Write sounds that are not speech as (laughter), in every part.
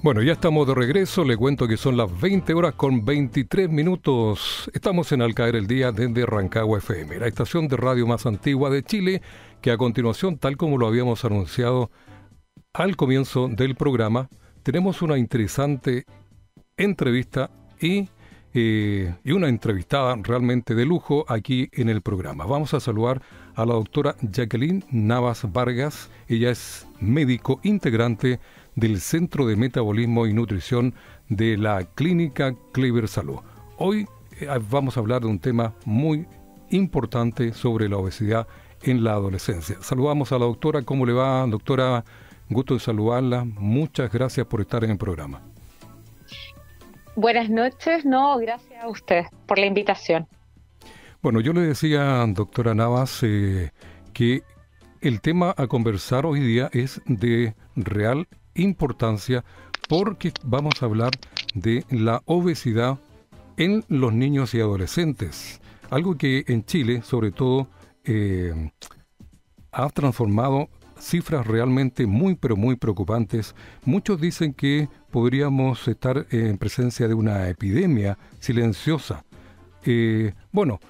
Bueno, ya estamos de regreso. Le cuento que son las 20 horas con 23 minutos. Estamos en Al Caer el Día desde Rancagua FM, la estación de radio más antigua de Chile, que a continuación, tal como lo habíamos anunciado al comienzo del programa, tenemos una interesante entrevista y, eh, y una entrevistada realmente de lujo aquí en el programa. Vamos a saludar a la doctora Jacqueline Navas Vargas. Ella es médico integrante del Centro de Metabolismo y Nutrición de la Clínica Clever Salud. Hoy eh, vamos a hablar de un tema muy importante sobre la obesidad en la adolescencia. Saludamos a la doctora. ¿Cómo le va, doctora? Gusto de saludarla. Muchas gracias por estar en el programa. Buenas noches. No, gracias a usted por la invitación. Bueno, yo le decía, doctora Navas, eh, que el tema a conversar hoy día es de real importancia porque vamos a hablar de la obesidad en los niños y adolescentes. Algo que en Chile, sobre todo, eh, ha transformado cifras realmente muy, pero muy preocupantes. Muchos dicen que podríamos estar en presencia de una epidemia silenciosa. Eh, bueno,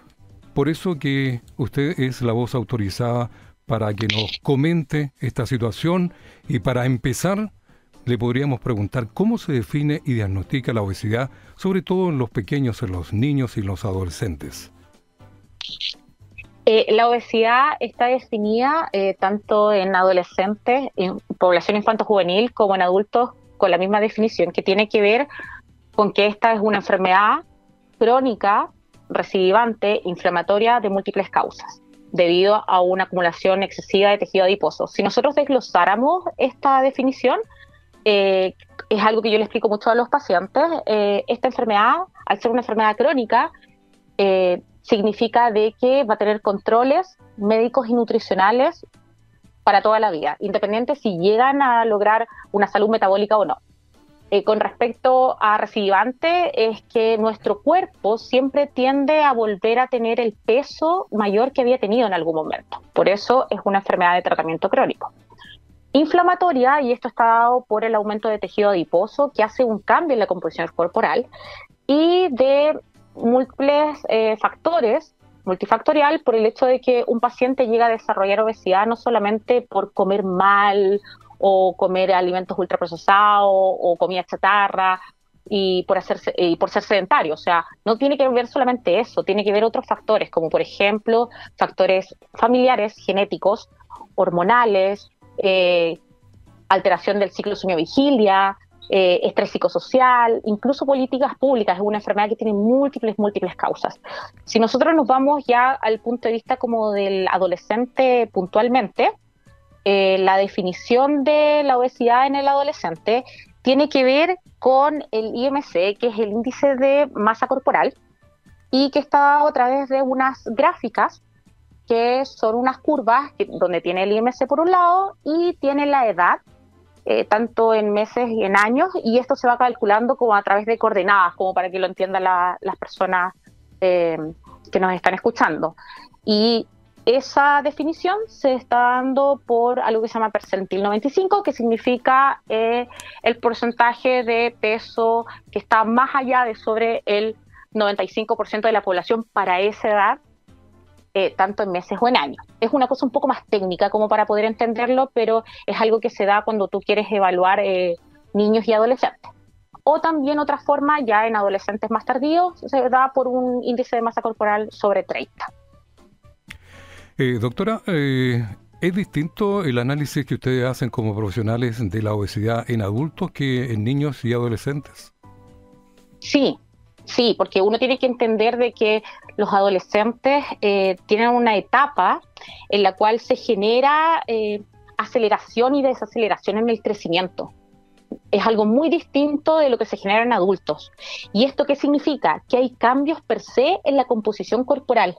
por eso que usted es la voz autorizada para que nos comente esta situación y para empezar le podríamos preguntar cómo se define y diagnostica la obesidad, sobre todo en los pequeños, en los niños y los adolescentes. Eh, la obesidad está definida eh, tanto en adolescentes, en población infanto-juvenil, como en adultos con la misma definición, que tiene que ver con que esta es una enfermedad crónica, recidivante, inflamatoria de múltiples causas debido a una acumulación excesiva de tejido adiposo. Si nosotros desglosáramos esta definición, eh, es algo que yo le explico mucho a los pacientes. Eh, esta enfermedad, al ser una enfermedad crónica, eh, significa de que va a tener controles médicos y nutricionales para toda la vida, independiente si llegan a lograr una salud metabólica o no. con respecto a recidivante, es que nuestro cuerpo siempre tiende a volver a tener el peso mayor que había tenido en algún momento. Por eso es una enfermedad de tratamiento crónico inflamatoria y esto está dado por el aumento de tejido adiposo que hace un cambio en la composición corporal y de múltiples eh, factores multifactorial por el hecho de que un paciente llega a desarrollar obesidad no solamente por comer mal o comer alimentos ultraprocesados o comida chatarra y por hacerse y por ser sedentario, o sea, no tiene que ver solamente eso, tiene que ver otros factores como por ejemplo factores familiares, genéticos, hormonales, eh, alteración del ciclo sueño-vigilia, eh, estrés psicosocial, incluso políticas públicas. Es una enfermedad que tiene múltiples, múltiples causas. Si nosotros nos vamos ya al punto de vista como del adolescente puntualmente, eh, la definición de la obesidad en el adolescente tiene que ver con el IMC, que es el índice de masa corporal, y que está dado a través de unas gráficas que son unas curvas donde tiene el IMC por un lado y tiene la edad, eh, tanto en meses y en años, y esto se va calculando como a través de coordenadas, como para que lo entiendan las personas eh, que nos están escuchando. Y esa definición se está dando por algo que se llama percentil 95, que significa eh, el porcentaje de peso que está más allá de sobre el 95% de la población para esa edad eh, tanto en meses o en años. Es una cosa un poco más técnica como para poder entenderlo, pero es algo que se da cuando tú quieres evaluar eh, niños y adolescentes. O también otra forma, ya en adolescentes más tardíos, se da por un índice de masa corporal sobre 30. Eh, doctora, ¿es distinto el análisis que ustedes hacen como profesionales de la obesidad en adultos que en niños y adolescentes? Sí, Sí, porque uno tiene que entender de que los adolescentes eh, tienen una etapa en la cual se genera eh, aceleración y desaceleración en el crecimiento. Es algo muy distinto de lo que se genera en adultos. ¿Y esto qué significa? Que hay cambios per se en la composición corporal.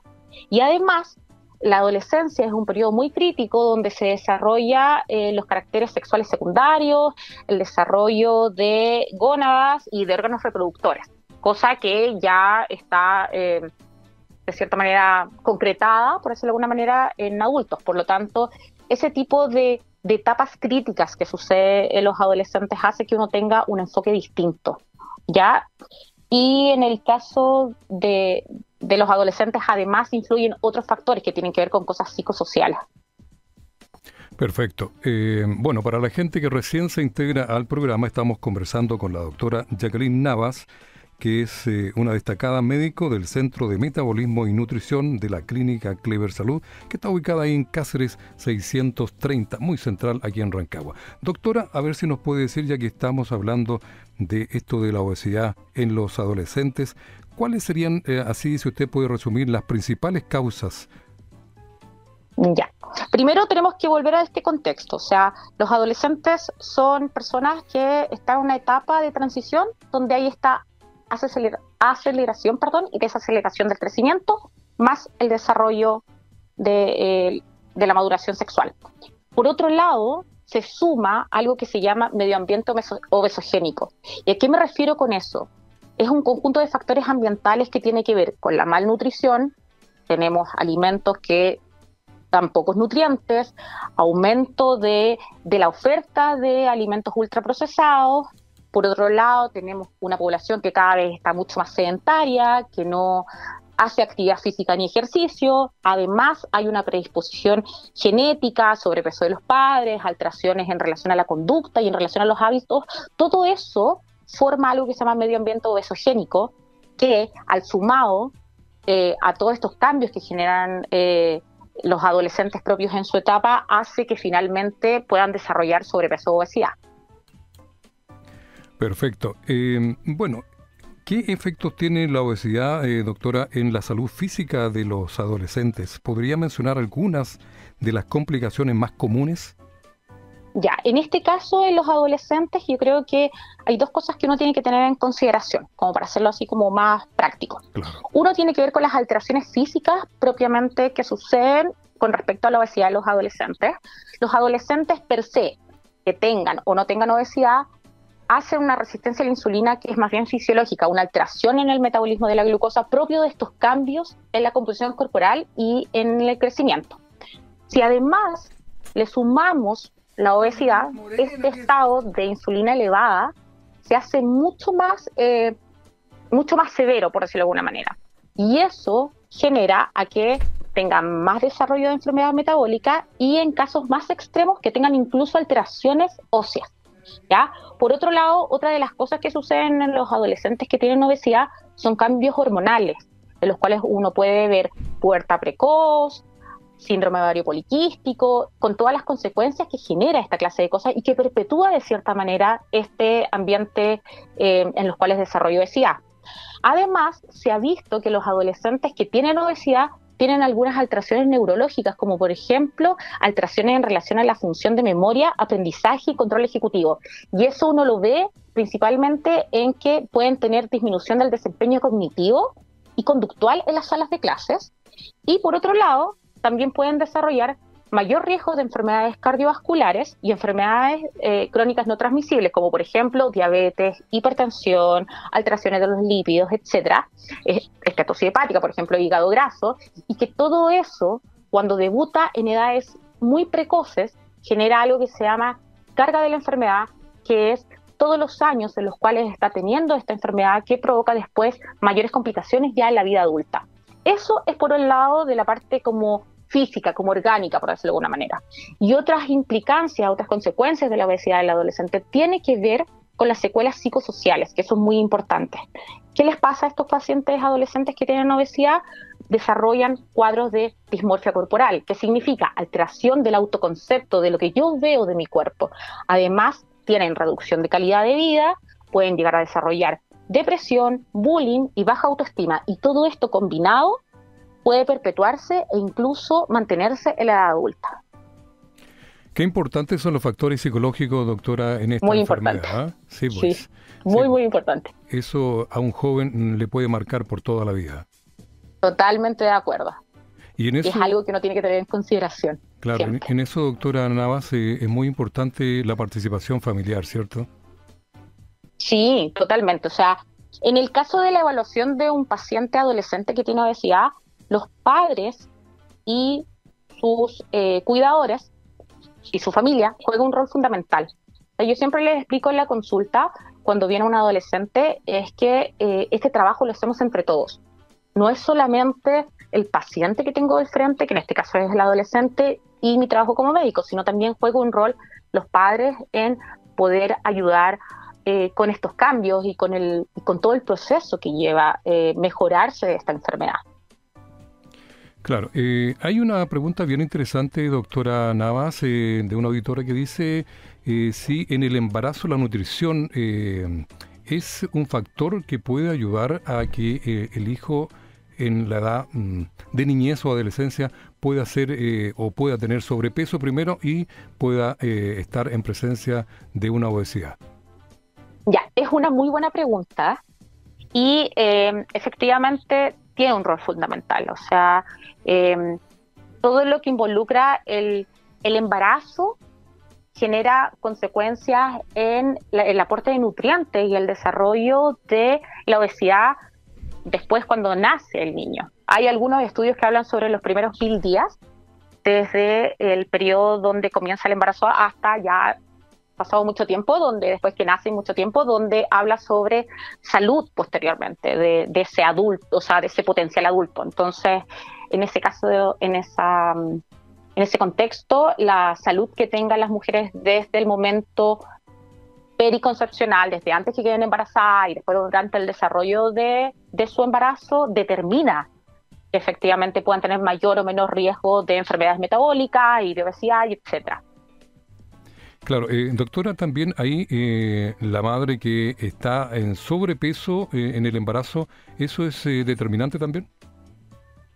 Y además, la adolescencia es un periodo muy crítico donde se desarrolla eh, los caracteres sexuales secundarios, el desarrollo de gónadas y de órganos reproductores cosa que ya está eh, de cierta manera concretada, por decirlo de alguna manera, en adultos. Por lo tanto, ese tipo de de etapas críticas que sucede en los adolescentes hace que uno tenga un enfoque distinto, ¿ya? Y en el caso de, de los adolescentes además influyen otros factores que tienen que ver con cosas psicosociales. Perfecto. Eh, bueno, para la gente que recién se integra al programa, estamos conversando con la doctora Jacqueline Navas, que es eh, una destacada médico del Centro de Metabolismo y Nutrición de la Clínica Clever Salud, que está ubicada ahí en Cáceres 630, muy central aquí en Rancagua. Doctora, a ver si nos puede decir, ya que estamos hablando de esto de la obesidad en los adolescentes, ¿cuáles serían, eh, así si usted puede resumir, las principales causas ya. Primero tenemos que volver a este contexto, o sea, los adolescentes son personas que están en una etapa de transición donde hay esta aceleración perdón, y desaceleración del crecimiento, más el desarrollo de, eh, de la maduración sexual. Por otro lado, se suma algo que se llama medio ambiente obesogénico. ¿Y a qué me refiero con eso? Es un conjunto de factores ambientales que tiene que ver con la malnutrición, tenemos alimentos que tan pocos nutrientes, aumento de, la oferta de alimentos ultraprocesados. Por otro lado, tenemos una población que cada vez está mucho más sedentaria, que no hace actividad física ni ejercicio. Además, hay una predisposición genética, sobrepeso de los padres, alteraciones en relación a la conducta y en relación a los hábitos. Todo eso forma algo que se llama medio ambiente obesogénico, que al sumado eh, a todos estos cambios que generan eh, los adolescentes propios en su etapa hace que finalmente puedan desarrollar sobrepeso o obesidad. Perfecto. Eh, bueno, ¿qué efectos tiene la obesidad, eh, doctora, en la salud física de los adolescentes? ¿Podría mencionar algunas de las complicaciones más comunes? Ya, en este caso, en los adolescentes, yo creo que hay dos cosas que uno tiene que tener en consideración, como para hacerlo así como más práctico. Uno tiene que ver con las alteraciones físicas propiamente que suceden con respecto a la obesidad de los adolescentes. Los adolescentes per se, que tengan o no tengan obesidad, hacen una resistencia a la insulina que es más bien fisiológica, una alteración en el metabolismo de la glucosa propio de estos cambios en la composición corporal y en el crecimiento. Si además le sumamos la obesidad, este estado de insulina elevada se hace mucho más, eh, mucho más severo, por decirlo de alguna manera. Y eso genera a que tengan más desarrollo de enfermedad metabólica y en casos más extremos que tengan incluso alteraciones óseas. ¿Ya? Por otro lado, otra de las cosas que suceden en los adolescentes que tienen obesidad son cambios hormonales, de los cuales uno puede ver puerta precoz, síndrome ovario poliquístico, con todas las consecuencias que genera esta clase de cosas y que perpetúa de cierta manera este ambiente eh, en los cuales desarrolla obesidad. Además, se ha visto que los adolescentes que tienen obesidad tienen algunas alteraciones neurológicas, como por ejemplo alteraciones en relación a la función de memoria, aprendizaje y control ejecutivo. Y eso uno lo ve principalmente en que pueden tener disminución del desempeño cognitivo y conductual en las salas de clases. Y por otro lado, también pueden desarrollar mayor riesgo de enfermedades cardiovasculares y enfermedades eh, crónicas no transmisibles, como por ejemplo diabetes, hipertensión, alteraciones de los lípidos, etcétera, estatosis hepática, por ejemplo, hígado graso, y que todo eso, cuando debuta en edades muy precoces, genera algo que se llama carga de la enfermedad, que es todos los años en los cuales está teniendo esta enfermedad que provoca después mayores complicaciones ya en la vida adulta. Eso es por un lado de la parte como física, como orgánica, por decirlo de alguna manera. Y otras implicancias, otras consecuencias de la obesidad del adolescente tiene que ver con las secuelas psicosociales, que son muy importantes. ¿Qué les pasa a estos pacientes adolescentes que tienen obesidad? Desarrollan cuadros de dismorfia corporal, que significa alteración del autoconcepto de lo que yo veo de mi cuerpo. Además, tienen reducción de calidad de vida, pueden llegar a desarrollar depresión, bullying y baja autoestima. Y todo esto combinado puede perpetuarse e incluso mantenerse en la edad adulta. Qué importantes son los factores psicológicos, doctora, en esta muy enfermedad. Importante. ¿ah? Sí, pues. muy, muy importante. Eso a un joven le puede marcar por toda la vida. Totalmente de acuerdo. Y en eso, es algo que uno tiene que tener en consideración. Claro, en, eso, doctora Navas, eh, es muy importante la participación familiar, ¿cierto? Sí, totalmente. O sea, en el caso de la evaluación de un paciente adolescente que tiene obesidad, los padres y sus eh, cuidadores y su familia juega un rol fundamental. Yo siempre les explico en la consulta, cuando viene un adolescente, es que eh, este trabajo lo hacemos entre todos. No es solamente el paciente que tengo del frente, que en este caso es el adolescente, y mi trabajo como médico, sino también juego un rol los padres en poder ayudar eh, con estos cambios y con, el, con todo el proceso que lleva eh, mejorarse esta enfermedad. Claro, eh, hay una pregunta bien interesante, doctora Navas, de una auditora que dice si en el embarazo la nutrición es un factor que puede ayudar a que el hijo en la edad mm, de niñez o adolescencia pueda ser o pueda tener sobrepeso primero y pueda estar en presencia de una obesidad. Ya, es una muy buena pregunta y eh, efectivamente tiene un rol fundamental. O sea, em, todo lo que involucra el, embarazo genera consecuencias en el aporte de nutrientes y el desarrollo de la obesidad después cuando nace el niño. Hay algunos estudios que hablan sobre los primeros mil días, desde el periodo donde comienza el embarazo hasta ya pasado mucho tiempo, donde después que nace mucho tiempo, donde habla sobre salud posteriormente de, ese adulto, o sea, de ese potencial adulto. Entonces, en ese caso, en esa en ese contexto, la salud que tengan las mujeres desde el momento periconcepcional, desde antes que queden embarazadas y después durante el desarrollo de, de su embarazo, determina que efectivamente puedan tener mayor o menor riesgo de enfermedades metabólicas y de obesidad, etcétera. Claro, eh, doctora, también ahí eh, la madre que está en sobrepeso eh, en el embarazo, ¿eso es determinante también?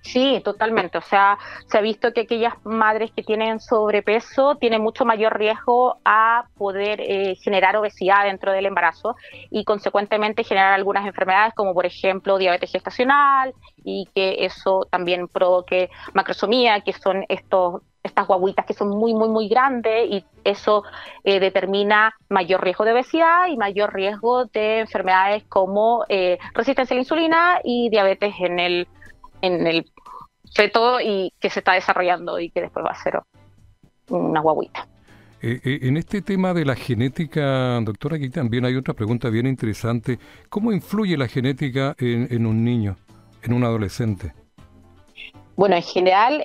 Sí, totalmente. O sea, se ha visto que aquellas madres que tienen sobrepeso tienen mucho mayor riesgo a poder generar obesidad dentro del embarazo y consecuentemente generar algunas enfermedades como por ejemplo diabetes gestacional y que eso también provoque macrosomía, que son estos estas guaguitas que son muy, muy, muy grandes y eso eh, determina mayor riesgo de obesidad y mayor riesgo de enfermedades como eh, resistencia a la insulina y diabetes en el, en el feto y que se está desarrollando y que después va a ser una guaguita. Eh, en este tema de la genética, doctora, aquí también hay otra pregunta bien interesante. ¿Cómo influye la genética en, en un niño, en un adolescente? Bueno, en general,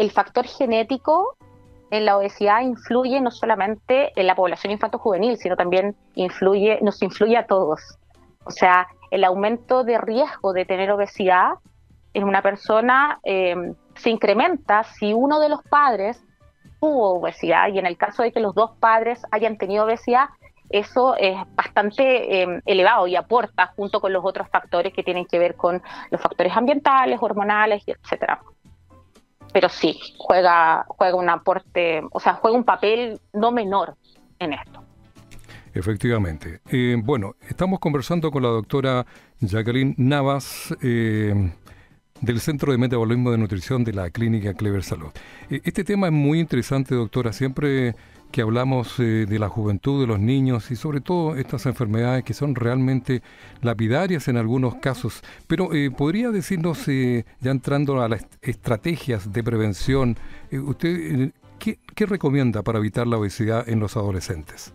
el factor genético en la obesidad influye no solamente en la población infanto-juvenil, sino también influye, nos influye a todos. O sea, el aumento de riesgo de tener obesidad en una persona eh, se incrementa si uno de los padres tuvo obesidad y en el caso de que los dos padres hayan tenido obesidad, eso es bastante eh, elevado y aporta junto con los otros factores que tienen que ver con los factores ambientales, hormonales, etcétera pero sí, juega, juega un aporte, o sea, juega un papel no menor en esto. Efectivamente. Eh, bueno, estamos conversando con la doctora Jacqueline Navas eh, del Centro de Metabolismo de Nutrición de la Clínica Clever Salud. Eh, este tema es muy interesante, doctora. Siempre que hablamos eh, de la juventud, de los niños y sobre todo estas enfermedades que son realmente lapidarias en algunos casos. Pero eh, podría decirnos, eh, ya entrando a las estrategias de prevención, ¿usted ¿qué, recomienda para evitar la obesidad en los adolescentes?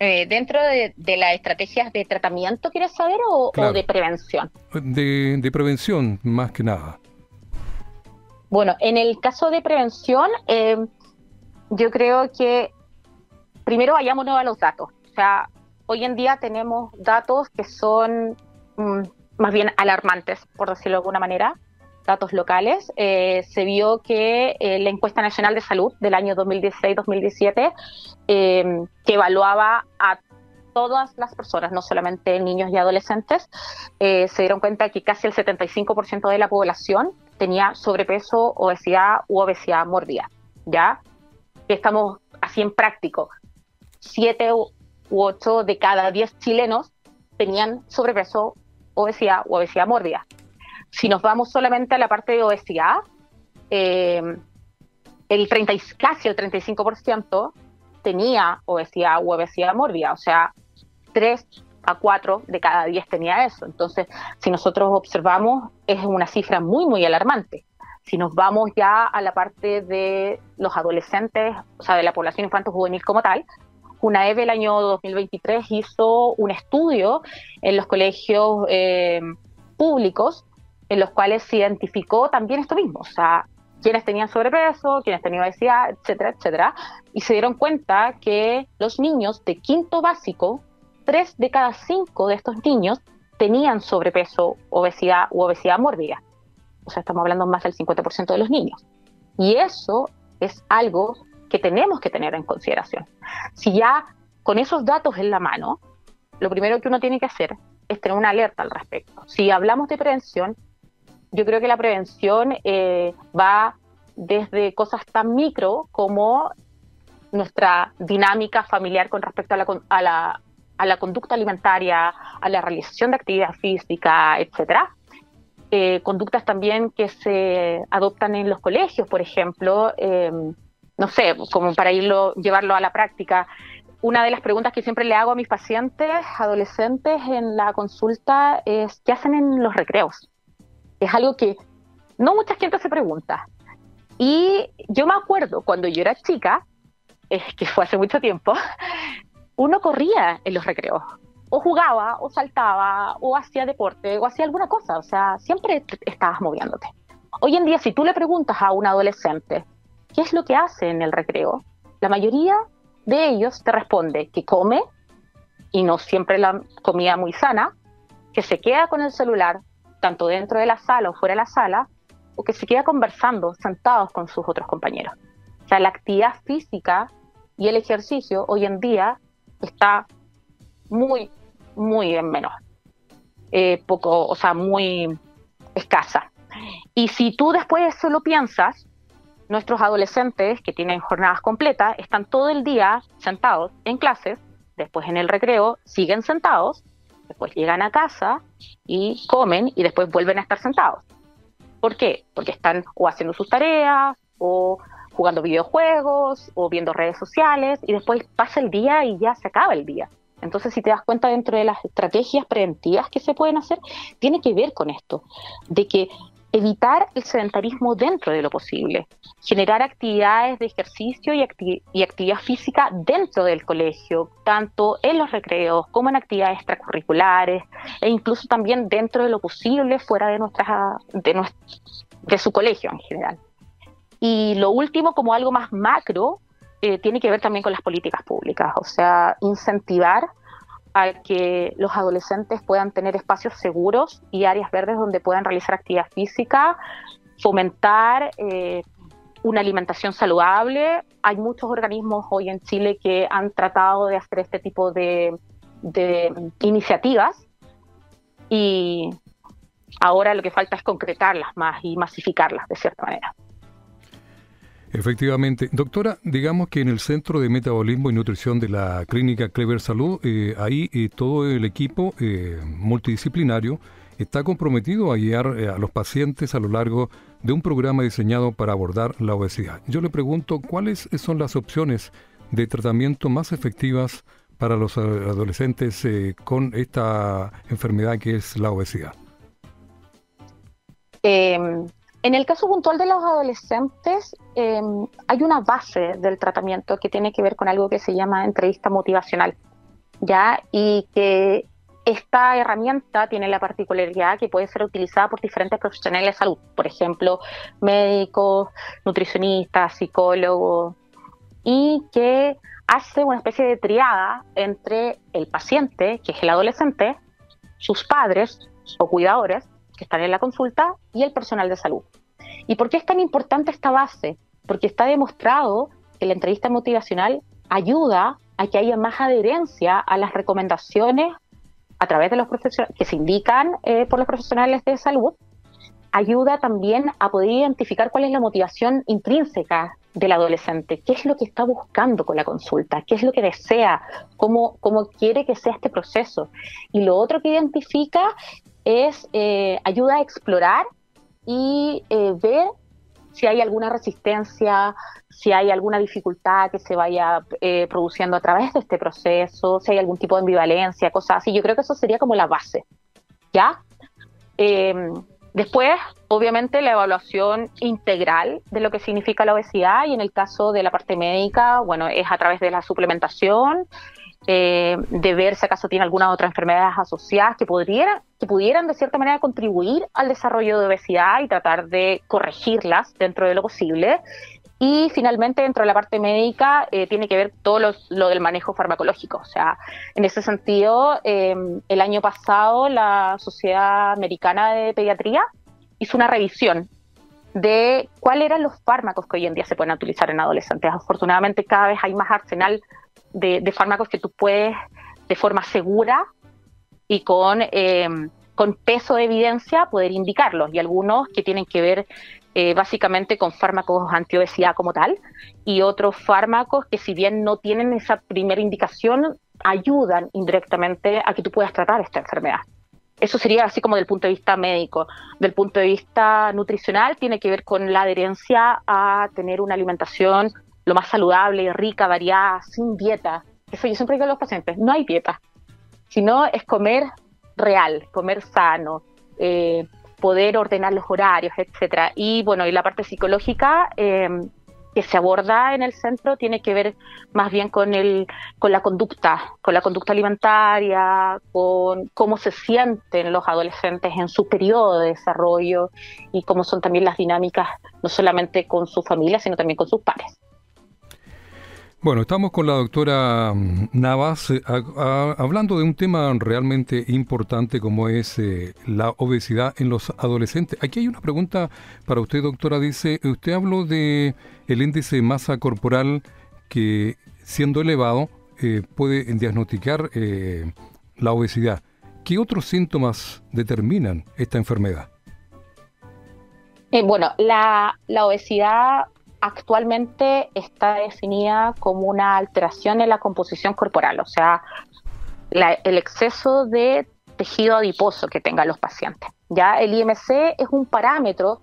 dentro de, las estrategias de tratamiento, ¿quieres saber, o, de prevención? De, de prevención, más que nada. Bueno, en el caso de prevención, yo creo que primero vayámonos a los datos. O sea, hoy en día tenemos datos que son mm, más bien alarmantes, por decirlo de alguna manera, datos locales. Eh, se vio que eh, la encuesta nacional de salud del año 2016-2017, em, que evaluaba a todas las personas, no solamente niños y adolescentes, eh, se dieron cuenta que casi el 75% de la población tenía sobrepeso, obesidad u obesidad mórbida. ¿ya? Estamos así en práctico, siete u ocho de cada diez chilenos tenían sobrepeso, obesidad o obesidad mórbida. Si nos vamos solamente a la parte de obesidad, eh, el 30, casi el 35% tenía obesidad u obesidad mórbida, o sea, 3 a 4 de cada 10 tenía eso. Entonces, si nosotros observamos, es una cifra muy, muy alarmante. Si nos vamos ya a la parte de los adolescentes, o sea, de la población infanto-juvenil como tal, UNAEV el año 2023 hizo un estudio en los colegios eh, públicos en los cuales se identificó también esto mismo, o sea, quienes tenían sobrepeso, quienes tenían obesidad, etcétera, etcétera, y se dieron cuenta que los niños de quinto básico, tres de cada cinco de estos niños tenían sobrepeso, obesidad u obesidad mórbida. O sea, estamos hablando más del 50% de los niños. Y eso es algo que tenemos que tener en consideración. Si ya con esos datos en la mano, lo primero que uno tiene que hacer es tener una alerta al respecto. Si hablamos de prevención, yo creo que la prevención eh, va desde cosas tan micro como nuestra dinámica familiar con respecto a la, a la, a la conducta alimentaria, a la realización de actividad física, etcétera. Eh, conductas también que se adoptan en los colegios, por ejemplo, eh, no sé, como para irlo, llevarlo a la práctica. Una de las preguntas que siempre le hago a mis pacientes adolescentes en la consulta es ¿qué hacen en los recreos? Es algo que no mucha gente se pregunta. Y yo me acuerdo cuando yo era chica, que fue hace mucho tiempo, (laughs) uno corría en los recreos, o jugaba, o saltaba, o hacía deporte, o hacía alguna cosa, o sea, siempre estabas moviéndote. Hoy en día, si tú le preguntas a un adolescente, ¿qué es lo que hace en el recreo? La mayoría de ellos te responde que come, y no siempre la comida muy sana, que se queda con el celular, tanto dentro de la sala o fuera de la sala, o que se queda conversando sentados con sus otros compañeros. O sea, la actividad física y el ejercicio hoy en día está muy, muy en menos. Eh, poco, o sea, muy escasa. Y si tú después de eso lo piensas, nuestros adolescentes que tienen jornadas completas están todo el día sentados en clases, después en el recreo siguen sentados después llegan a casa y comen y después vuelven a estar sentados. ¿Por qué? Porque están o haciendo sus tareas o jugando videojuegos o viendo redes sociales y después pasa el día y ya se acaba el día. Entonces, si te das cuenta dentro de las estrategias preventivas que se pueden hacer, tiene que ver con esto, de que evitar el sedentarismo dentro de lo posible, generar actividades de ejercicio y, actividad física dentro del colegio, tanto en los recreos como en actividades extracurriculares e incluso también dentro de lo posible fuera de, nuestras, de, de su colegio en general. Y lo último, como algo más macro, eh, tiene que ver también con las políticas públicas, o sea, incentivar a que los adolescentes puedan tener espacios seguros y áreas verdes donde puedan realizar actividad física, fomentar eh, una alimentación saludable. Hay muchos organismos hoy en Chile que han tratado de hacer este tipo de, de iniciativas y ahora lo que falta es concretarlas más y masificarlas de cierta manera. Efectivamente. Doctora, digamos que en el Centro de Metabolismo y Nutrición de la Clínica Clever Salud, eh, ahí eh, todo el equipo eh, multidisciplinario está comprometido a guiar a los pacientes a lo largo de un programa diseñado para abordar la obesidad. Yo le pregunto, ¿cuáles son las opciones de tratamiento más efectivas para los adolescentes con esta enfermedad que es la obesidad? En el caso puntual de los adolescentes, em, hay una base del tratamiento que tiene que ver con algo que se llama entrevista motivacional, ¿ya? Y que esta herramienta tiene la particularidad que puede ser utilizada por diferentes profesionales de salud, por ejemplo, médicos, nutricionistas, psicólogos, y que hace una especie de triada entre el paciente, que es el adolescente, sus padres o cuidadores, que están en la consulta y el personal de salud. ¿Y por qué es tan importante esta base? Porque está demostrado que la entrevista motivacional ayuda a que haya más adherencia a las recomendaciones a través de los profesionales que se indican eh, por los profesionales de salud, ayuda también a poder identificar cuál es la motivación intrínseca del adolescente, qué es lo que está buscando con la consulta, qué es lo que desea, cómo, cómo quiere que sea este proceso. Y lo otro que identifica es eh, ayuda a explorar y eh, ver si hay alguna resistencia, si hay alguna dificultad que se vaya eh, produciendo a través de este proceso, si hay algún tipo de ambivalencia, cosas así. Yo creo que eso sería como la base, ¿ya? Em, Después, obviamente, la evaluación integral de lo que significa la obesidad y en el caso de la parte médica, bueno, es a través de la suplementación, eh, de ver si acaso tiene algunas otras enfermedades asociadas que, pudieran, que pudieran de cierta manera contribuir al desarrollo de obesidad y tratar de corregirlas dentro de lo posible. Y finalmente, dentro de la parte médica, eh, tiene que ver todo lo, del manejo farmacológico. O sea, en ese sentido, em, el año pasado la Sociedad Americana de Pediatría hizo una revisión de cuáles eran los fármacos que hoy en día se pueden utilizar en adolescentes. Afortunadamente, cada vez hay más arsenal de, fármacos que tú puedes, de forma segura y con, em, con peso de evidencia, poder indicarlos. Y algunos que tienen que ver eh, básicamente con fármacos antiobesidad como tal, y otros fármacos que si bien no tienen esa primera indicación, ayudan indirectamente a que tú puedas tratar esta enfermedad. Eso sería así como del punto de vista médico. Del punto de vista nutricional, tiene que ver con la adherencia a tener una alimentación lo más saludable, rica, variada, sin dieta. Eso yo siempre digo a los pacientes, no hay dieta, sino es comer real, comer sano, eh, poder ordenar los horarios, etcétera. Y bueno, y la parte psicológica em, que se aborda en el centro tiene que ver más bien con el, con la conducta, con la conducta alimentaria, con cómo se sienten los adolescentes en su periodo de desarrollo y cómo son también las dinámicas, no solamente con su familia, sino también con sus pares. Bueno, estamos con la doctora Navas eh, hablando de un tema realmente importante como es eh, la obesidad en los adolescentes. Aquí hay una pregunta para usted, doctora. Dice, usted habló de el índice de masa corporal que siendo elevado eh, puede diagnosticar la obesidad. ¿Qué otros síntomas determinan esta enfermedad? bueno, la, la obesidad actualmente está definida como una alteración en la composición corporal, o sea, el exceso de tejido adiposo que tengan los pacientes. Ya el IMC es un parámetro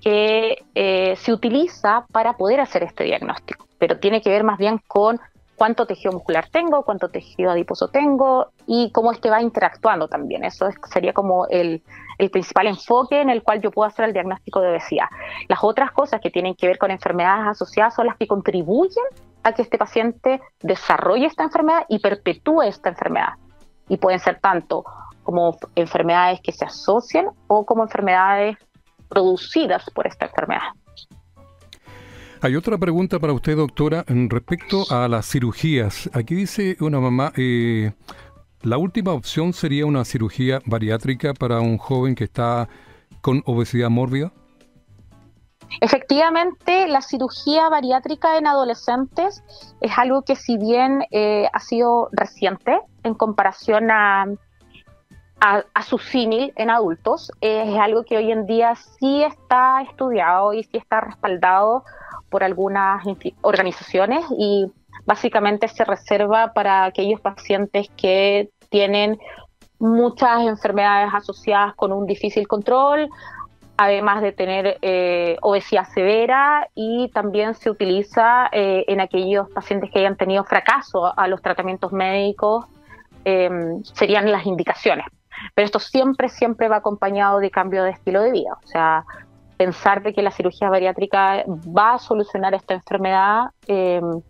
que eh, se utiliza para poder hacer este diagnóstico, pero tiene que ver más bien con cuánto tejido muscular tengo, cuánto tejido adiposo tengo y cómo este va interactuando también. Eso sería como el, el principal enfoque en el cual yo puedo hacer el diagnóstico de obesidad. Las otras cosas que tienen que ver con enfermedades asociadas son las que contribuyen a que este paciente desarrolle esta enfermedad y perpetúe esta enfermedad. Y pueden ser tanto como enfermedades que se asocian o como enfermedades producidas por esta enfermedad. Hay otra pregunta para usted, doctora, respecto a las cirugías. Aquí dice una mamá, eh, la última opción sería una cirugía bariátrica para un joven que está con obesidad mórbida. Efectivamente, la cirugía bariátrica en adolescentes es algo que si bien eh, ha sido reciente en comparación a, a, su símil en adultos, es algo que hoy en día sí está estudiado y sí está respaldado por algunas organizaciones y básicamente se reserva para aquellos pacientes que tienen muchas enfermedades asociadas con un difícil control, además de tener eh, obesidad severa y también se utiliza eh, en aquellos pacientes que hayan tenido fracaso a los tratamientos médicos, em, serían las indicaciones. Pero esto siempre, siempre va acompañado de cambio de estilo de vida. O sea, pensar de que la cirugía bariátrica va a solucionar esta enfermedad em,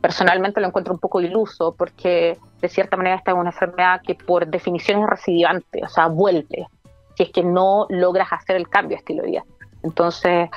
personalmente lo encuentro un poco iluso porque de cierta manera esta es una enfermedad que por definición es recidivante, o sea, vuelve, si es que no logras hacer el cambio de estilo de vida. Entonces,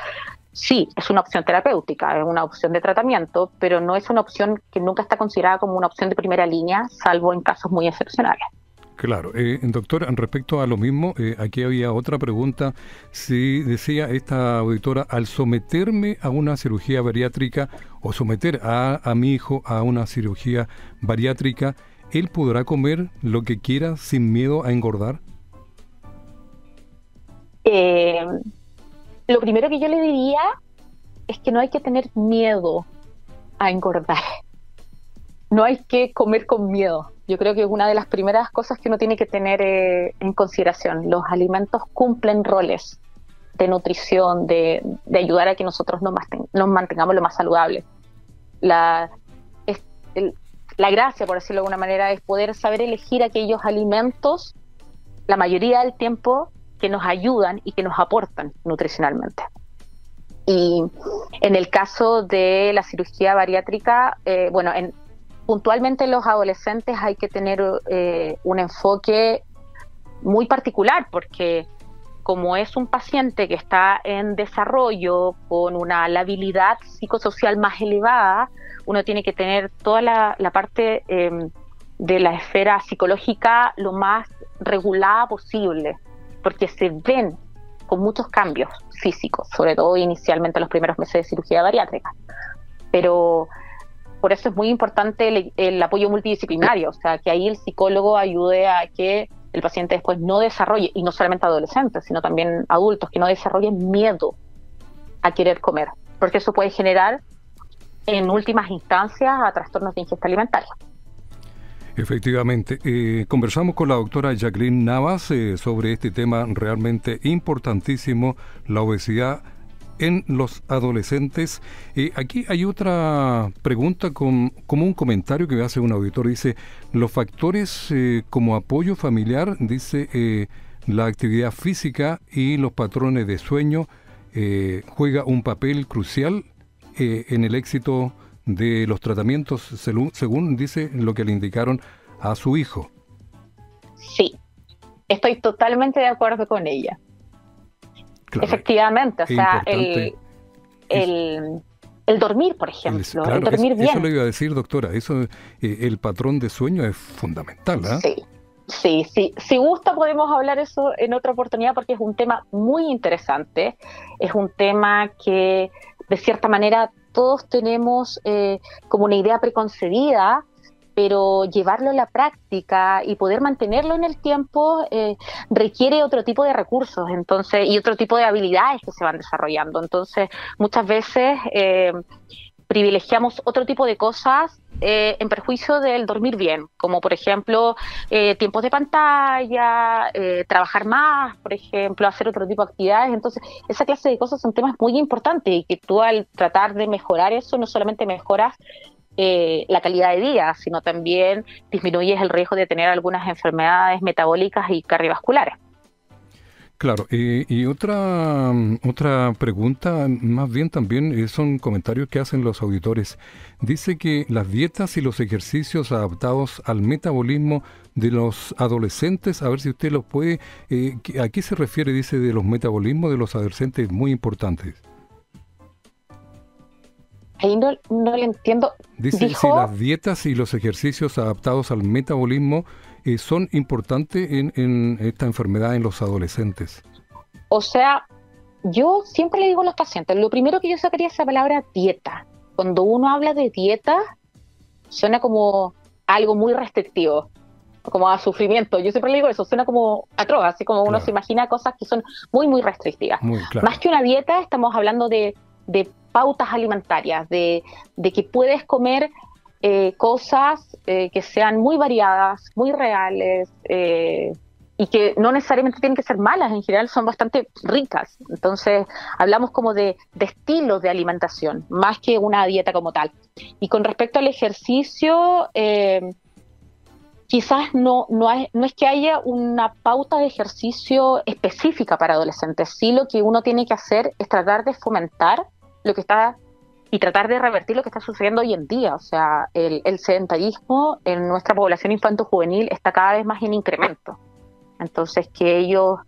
sí, es una opción terapéutica, es una opción de tratamiento, pero no es una opción que nunca está considerada como una opción de primera línea, salvo en casos muy excepcionales. Claro, eh, doctor, respecto a lo mismo, eh, aquí había otra pregunta. Si decía esta auditora, al someterme a una cirugía bariátrica o someter a, mi hijo a una cirugía bariátrica, ¿él podrá comer lo que quiera sin miedo a engordar? Eh, lo primero que yo le diría es que no hay que tener miedo a engordar. No hay que comer con miedo yo creo que es una de las primeras cosas que uno tiene que tener eh, en consideración. Los alimentos cumplen roles de nutrición, de, ayudar a que nosotros nos, mantengamos lo más saludable. La, la gracia, por decirlo de alguna manera, es poder saber elegir aquellos alimentos, la mayoría del tiempo, que nos ayudan y que nos aportan nutricionalmente. Y en el caso de la cirugía bariátrica, eh, bueno, en, puntualmente en los adolescentes hay que tener eh, un enfoque muy particular porque como es un paciente que está en desarrollo con una labilidad psicosocial más elevada, uno tiene que tener toda la, parte em, de la esfera psicológica lo más regulada posible, porque se ven con muchos cambios físicos, sobre todo inicialmente en los primeros meses de cirugía bariátrica. Pero por eso es muy importante el, apoyo multidisciplinario, o sea, que ahí el psicólogo ayude a que el paciente después no desarrolle, y no solamente adolescentes, sino también adultos, que no desarrollen miedo a querer comer, porque eso puede generar en últimas instancias a trastornos de ingesta alimentaria. Efectivamente, eh, conversamos con la doctora Jacqueline Navas eh, sobre este tema realmente importantísimo, la obesidad en los adolescentes. Eh, aquí hay otra pregunta con, como un comentario que me hace un auditor. Dice, los factores como apoyo familiar, dice, la actividad física y los patrones de sueño juega un papel crucial en el éxito de los tratamientos según, dice lo que le indicaron a su hijo. Sí, estoy totalmente de acuerdo con ella. Efectivamente, o sea, el, el, dormir, por ejemplo, el, dormir bien. Eso le iba a decir, doctora, eso, eh, el patrón de sueño es fundamental. ¿ah? Sí, sí, sí. Si gusta podemos hablar eso en otra oportunidad porque es un tema muy interesante, es un tema que de cierta manera todos tenemos eh, como una idea preconcebida, pero llevarlo a la práctica y poder mantenerlo en el tiempo eh, requiere otro tipo de recursos entonces y otro tipo de habilidades que se van desarrollando. Entonces, muchas veces eh, privilegiamos otro tipo de cosas en perjuicio del dormir bien, como por ejemplo tiempos de pantalla, trabajar más, por ejemplo, hacer otro tipo de actividades. Entonces, esa clase de cosas son temas muy importantes y que tú al tratar de mejorar eso no solamente mejoras eh, la calidad de vida, sino también disminuyes el riesgo de tener algunas enfermedades metabólicas y cardiovasculares. Claro, y otra, otra pregunta, más bien también eh, son comentarios que hacen los auditores. Dice que las dietas y los ejercicios adaptados al metabolismo de los adolescentes, a ver si usted los puede, eh, ¿a qué se refiere, dice, de los metabolismos de los adolescentes muy importantes? Ahí no, no le entiendo. Dice si las dietas y los ejercicios adaptados al metabolismo eh, son importantes en, en, esta enfermedad en los adolescentes. O sea, yo siempre le digo a los pacientes, lo primero que yo sacaría es esa palabra dieta. Cuando uno habla de dieta, suena como algo muy restrictivo, como a sufrimiento. Yo siempre le digo eso, suena como atroz, así como uno se imagina cosas que son muy, muy restrictivas. Más que una dieta, estamos hablando de, de pautas alimentarias, de, que puedes comer eh, cosas eh, que sean muy variadas, muy reales eh, y que no necesariamente tienen que ser malas, en general son bastante ricas. Entonces hablamos como de, de estilos de alimentación, más que una dieta como tal. Y con respecto al ejercicio, quizás no, no, no es que haya una pauta de ejercicio específica para adolescentes, sí lo que uno tiene que hacer es tratar de fomentar lo que está y tratar de revertir lo que está sucediendo hoy en día. O sea, el, sedentarismo en nuestra población infanto-juvenil está cada vez más en incremento. Entonces, que ellos,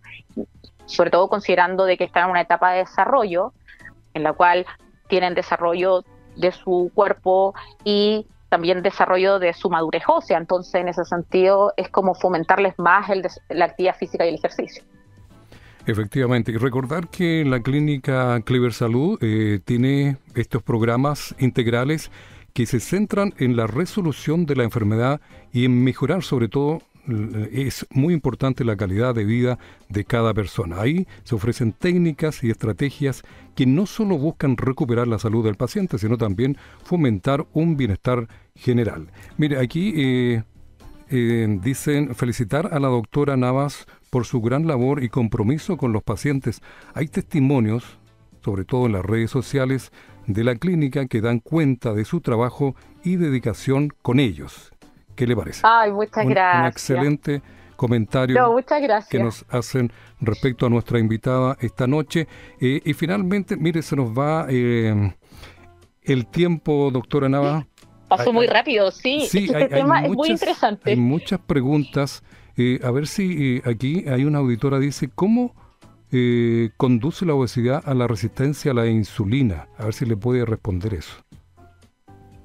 sobre todo considerando de que están en una etapa de desarrollo, en la cual tienen desarrollo de su cuerpo y también desarrollo de su madurez ósea. Entonces, en ese sentido, es como fomentarles más el, la actividad física y el ejercicio. Efectivamente, y recordar que la clínica Clever Salud eh, tiene estos programas integrales que se centran en la resolución de la enfermedad y en mejorar sobre todo es muy importante la calidad de vida de cada persona. Ahí se ofrecen técnicas y estrategias que no solo buscan recuperar la salud del paciente, sino también fomentar un bienestar general. Mire, aquí eh, eh, dicen felicitar a la doctora Navas por su gran labor y compromiso con los pacientes. Hay testimonios, sobre todo en las redes sociales, de la clínica que dan cuenta de su trabajo y dedicación con ellos. ¿Qué le parece? Ay, muchas gracias. Una excelente comentarios que nos hacen respecto a nuestra invitada esta noche. Eh, y finalmente, mire, se nos va eh, el tiempo, doctora Nava. Pasó muy rápido, sí. este tema es muy interesante. Hay muchas preguntas. Eh, a ver si aquí hay una auditora dice, ¿cómo conduce la obesidad a la resistencia a la insulina? A ver si le puede responder eso.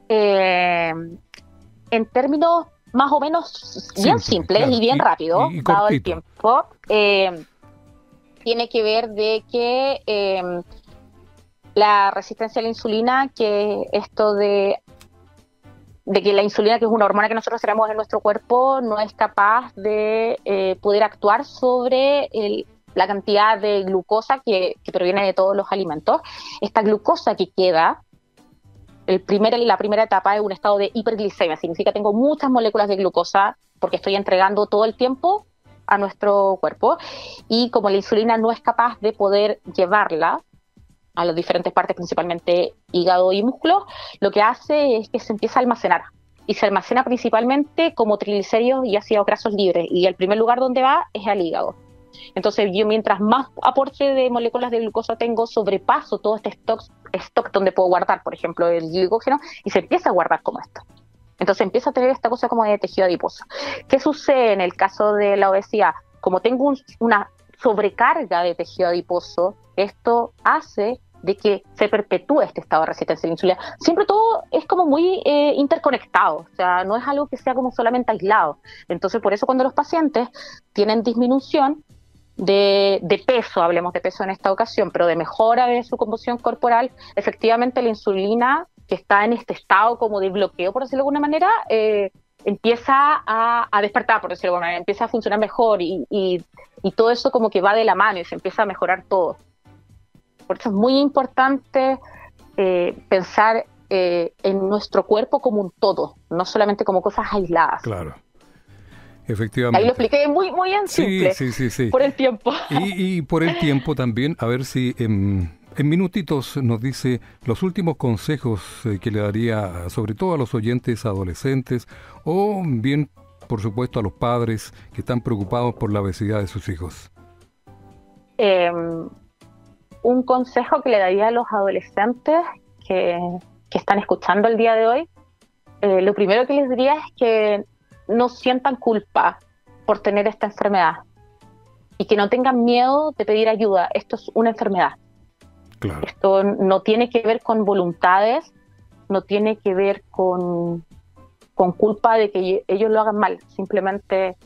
en términos más o menos bien simples y bien rápido, dado el tiempo. Eh, tiene que ver de que la resistencia a la insulina, que esto de, de que la insulina, que es una hormona que nosotros tenemos en nuestro cuerpo, no es capaz de eh, poder actuar sobre la cantidad de glucosa que, que proviene de todos los alimentos. Esta glucosa que queda el primer, la primera etapa es un estado de hiperglicemia, significa que tengo muchas moléculas de glucosa porque estoy entregando todo el tiempo a nuestro cuerpo y como la insulina no es capaz de poder llevarla a las diferentes partes, principalmente hígado y músculo, lo que hace es que se empieza a almacenar y se almacena principalmente como triglicéridos y ácidos grasos libres y el primer lugar donde va es al hígado. Entonces yo mientras más aporte de moléculas de glucosa tengo, sobrepaso todo este stock, stock donde puedo guardar, por ejemplo, el glucógeno, y se empieza a guardar como esto. Entonces empieza a tener esta cosa como de tejido adiposo. ¿Qué sucede en el caso de la obesidad? Como tengo una sobrecarga de tejido adiposo, esto hace de que se perpetúe este estado de resistencia a la insulina. Siempre todo es como muy eh, interconectado, o sea, no es algo que sea como solamente aislado. Entonces, por eso cuando los pacientes tienen disminución, de, peso, hablemos de peso en esta ocasión, pero de mejora de su composición corporal, efectivamente la insulina que está en este estado como de bloqueo, por decirlo de alguna manera, eh, empieza a, despertar, por decirlo de alguna manera, empieza a funcionar mejor y, y, todo eso como que va de la mano y se empieza a mejorar todo. Por eso es muy importante eh, pensar eh, en nuestro cuerpo como un todo, no solamente como cosas aisladas. Claro. Efectivamente. Ahí lo expliqué muy, muy en simple. Sí, sí, sí, Por el tiempo. Y, por el tiempo también, a ver si en, minutitos nos dice los últimos consejos eh, que le daría sobre todo a los oyentes adolescentes o bien, por supuesto, a los padres que están preocupados por la obesidad de sus hijos. Em, un consejo que le daría a los adolescentes que, están escuchando el día de hoy, eh, lo primero que les diría es que no sientan culpa por tener esta enfermedad y que no tengan miedo de pedir ayuda. Esto es una enfermedad. Esto no tiene que ver con voluntades, no tiene que ver con, con culpa de que ellos lo hagan mal. Simplemente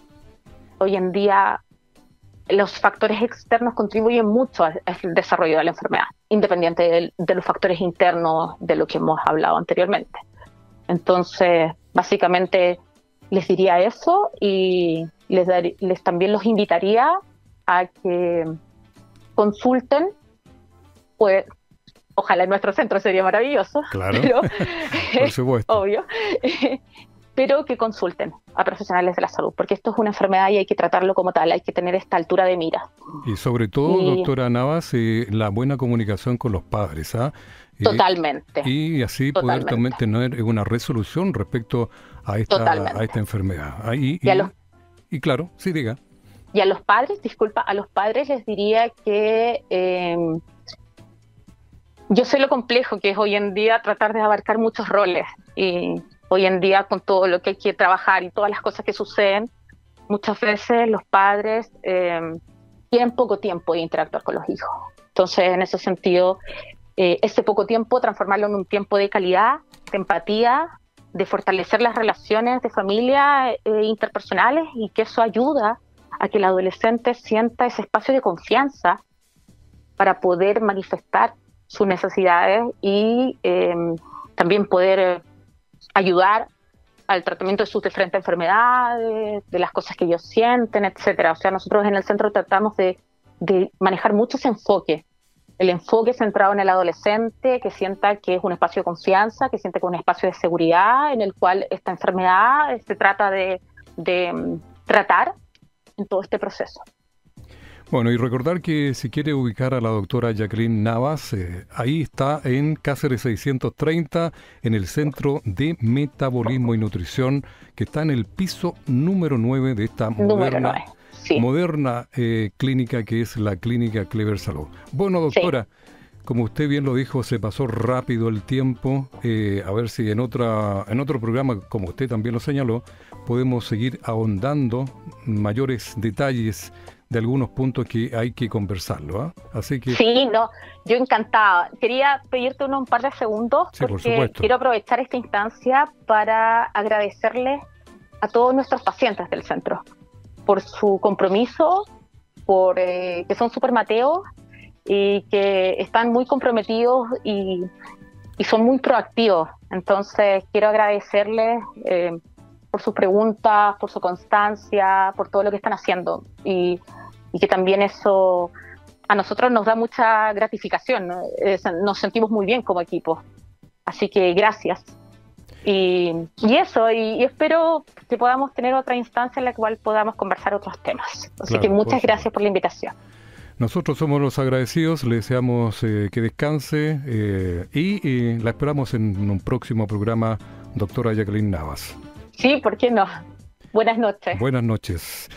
hoy en día los factores externos contribuyen mucho al, desarrollo de la enfermedad, independiente de, de, los factores internos de lo que hemos hablado anteriormente. Entonces, básicamente les diría eso y les, les también los invitaría a que consulten, pues ojalá en nuestro centro sería maravilloso, claro, pero, (laughs) por supuesto. (laughs) obvio, pero que consulten a profesionales de la salud, porque esto es una enfermedad y hay que tratarlo como tal, hay que tener esta altura de mira. Y sobre todo, doctora Navas, eh, la buena comunicación con los padres, ¿ah? Totalmente. Y así poder también tener una resolución respecto a esta, a esta enfermedad. y, y, claro, sí, diga. Y a los padres, disculpa, a los padres les diría que em, yo sé lo complejo que es hoy en día tratar de abarcar muchos roles. Y hoy en día con todo lo que hay que trabajar y todas las cosas que suceden, muchas veces los padres em, tienen poco tiempo de interactuar con los hijos. Entonces, en ese sentido, eh, ese poco tiempo transformarlo en un tiempo de calidad, de empatía, de fortalecer las relaciones de familia eh, interpersonales y que eso ayuda a que el adolescente sienta ese espacio de confianza para poder manifestar sus necesidades y em, también poder ayudar al tratamiento de sus diferentes enfermedades, de las cosas que ellos sienten, etcétera. O sea, nosotros en el centro tratamos de, de manejar mucho ese enfoque el enfoque centrado en el adolescente, que sienta que es un espacio de confianza, que siente que es un espacio de seguridad en el cual esta enfermedad se trata de, mm, tratar en todo este proceso. Bueno, y recordar que si quiere ubicar a la doctora Jacqueline Navas, eh, ahí está en Cáceres 630, en el Centro de Metabolismo y Nutrición, que está en el piso número 9 de esta moderna, moderna eh, clínica que es la Clínica Clever Salud. Bueno, doctora. Como usted bien lo dijo, se pasó rápido el tiempo. Eh, a ver si en otra en otro programa, como usted también lo señaló, podemos seguir ahondando mayores detalles de algunos puntos que hay que conversarlo. ¿ah? Así que sí, no, yo encantada. Quería pedirte un par de segundos porque quiero aprovechar esta instancia para agradecerles a todos nuestros pacientes del centro por su compromiso, por eh, que son super mateos y que están muy comprometidos y, son muy proactivos. Entonces, quiero agradecerles eh, por sus preguntas, por su constancia, por todo lo que están haciendo. Y, que también eso a nosotros nos da mucha gratificación. nos sentimos muy bien como equipo. Así que gracias. Y, eso, y, espero que podamos tener otra instancia en la cual podamos conversar otros temas. Así que muchas gracias por la invitación. Nosotros somos los agradecidos, le deseamos eh, que descanse eh, y la esperamos en un próximo programa, doctora Jacqueline Navas. Sí, ¿por qué no? Buenas noches. Buenas noches.